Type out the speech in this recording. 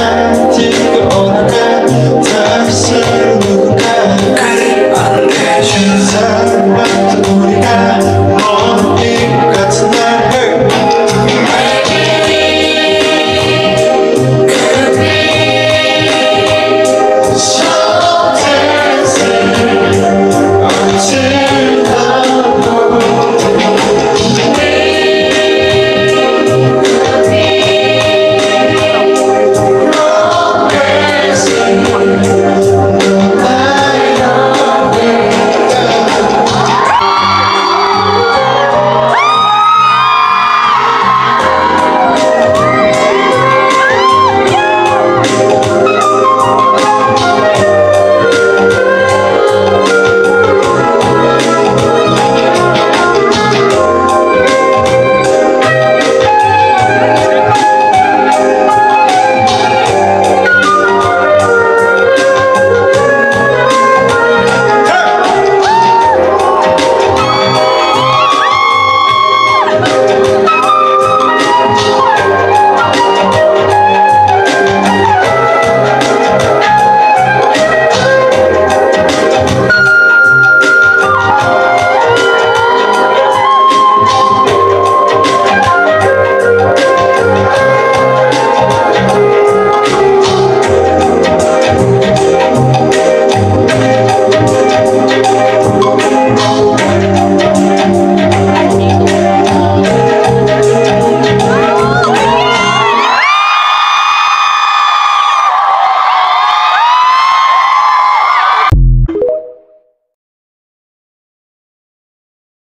날 뛰고 오는 것 다시